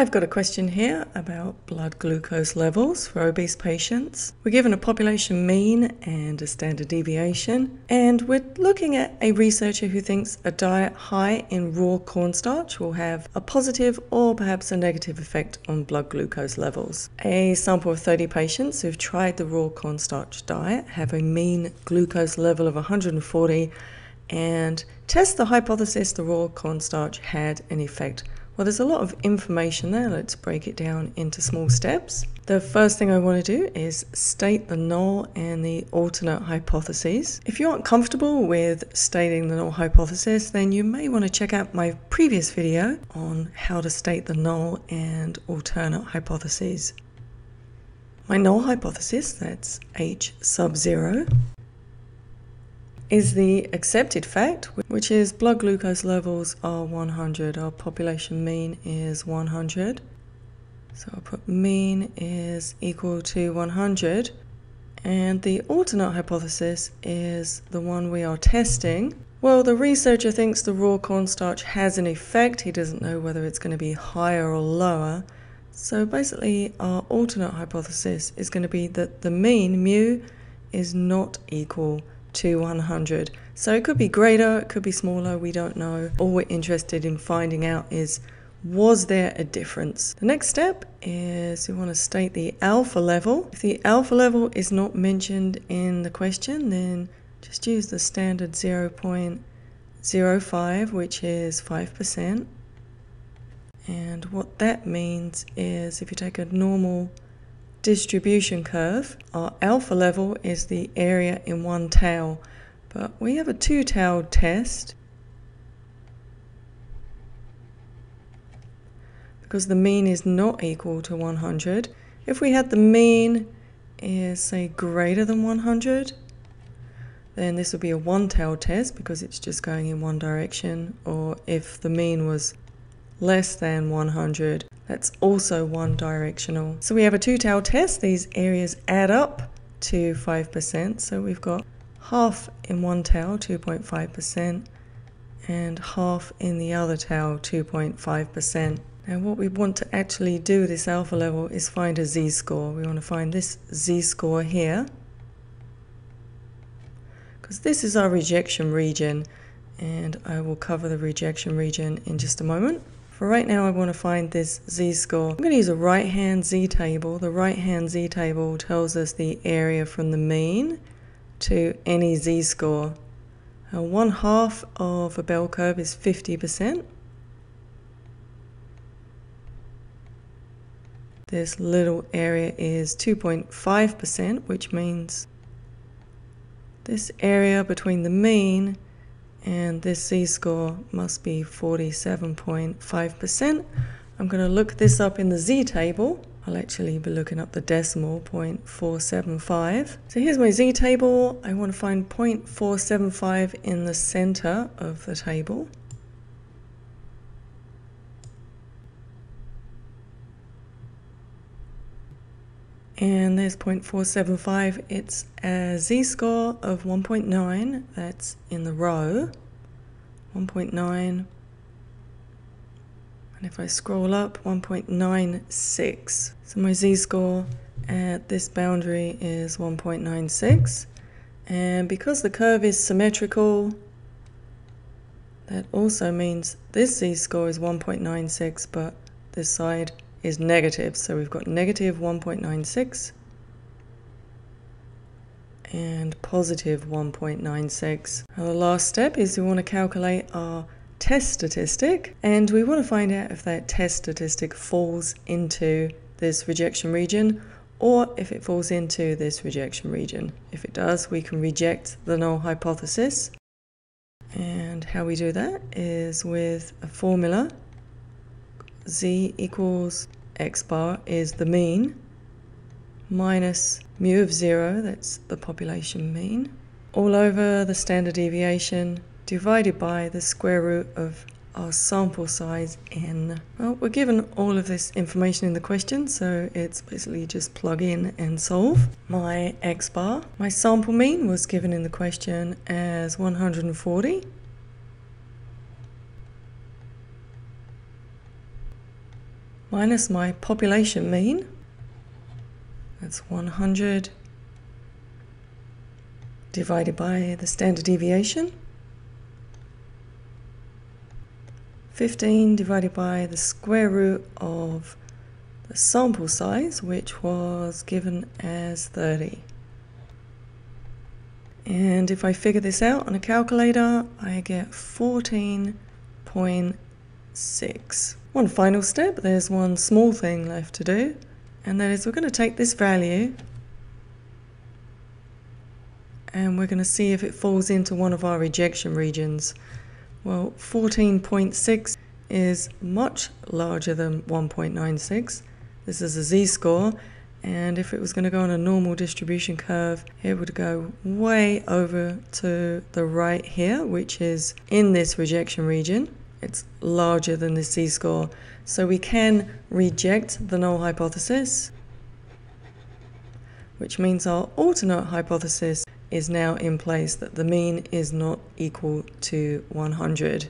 I've got a question here about blood glucose levels for obese patients. We're given a population mean and a standard deviation, and we're looking at a researcher who thinks a diet high in raw cornstarch will have a positive or perhaps a negative effect on blood glucose levels. A sample of 30 patients who've tried the raw cornstarch diet have a mean glucose level of 140 and test the hypothesis the raw cornstarch had an effect well, there's a lot of information there. Let's break it down into small steps. The first thing I want to do is state the null and the alternate hypotheses. If you aren't comfortable with stating the null hypothesis, then you may want to check out my previous video on how to state the null and alternate hypotheses. My null hypothesis, that's H sub 0, is the accepted fact, which is blood glucose levels are 100. Our population mean is 100. So I'll put mean is equal to 100. And the alternate hypothesis is the one we are testing. Well, the researcher thinks the raw cornstarch has an effect. He doesn't know whether it's going to be higher or lower. So basically, our alternate hypothesis is going to be that the mean, mu, is not equal to 100. So it could be greater, it could be smaller, we don't know. All we're interested in finding out is was there a difference? The next step is we want to state the alpha level. If the alpha level is not mentioned in the question, then just use the standard 0.05, which is 5%. And what that means is if you take a normal distribution curve, our alpha level is the area in one tail, but we have a two-tailed test because the mean is not equal to 100. If we had the mean is say greater than 100, then this would be a one-tailed test because it's just going in one direction, or if the mean was less than 100, that's also one directional. So we have a two-tailed test. These areas add up to 5%. So we've got half in one tail, 2.5%, and half in the other tail, 2.5%. Now what we want to actually do this alpha level is find a z-score. We want to find this z-score here. Because this is our rejection region, and I will cover the rejection region in just a moment. For right now, I want to find this z-score. I'm going to use a right-hand z-table. The right-hand z-table tells us the area from the mean to any z-score. Uh, one half of a bell curve is 50%. This little area is 2.5%, which means this area between the mean and this z-score must be 47.5%. I'm going to look this up in the z-table. I'll actually be looking up the decimal 0.475. So here's my z-table. I want to find 0.475 in the center of the table. And there's 0.475 it's a z-score of 1.9 that's in the row. 1.9 and if I scroll up 1.96 so my z-score at this boundary is 1.96 and because the curve is symmetrical that also means this z-score is 1.96 but this side is negative. So we've got negative 1.96 and positive 1.96. the last step is we want to calculate our test statistic and we want to find out if that test statistic falls into this rejection region or if it falls into this rejection region. If it does, we can reject the null hypothesis. And how we do that is with a formula z equals x bar is the mean minus mu of 0, that's the population mean, all over the standard deviation divided by the square root of our sample size n. Well, we're given all of this information in the question, so it's basically just plug in and solve. My x bar, my sample mean was given in the question as 140. Minus my population mean. That's 100 divided by the standard deviation. 15 divided by the square root of the sample size, which was given as 30. And if I figure this out on a calculator, I get 14.6. One final step, there's one small thing left to do, and that is we're going to take this value and we're going to see if it falls into one of our rejection regions. Well, 14.6 is much larger than 1.96. This is a z-score, and if it was going to go on a normal distribution curve, it would go way over to the right here, which is in this rejection region. It's larger than the z-score. So we can reject the null hypothesis, which means our alternate hypothesis is now in place that the mean is not equal to 100.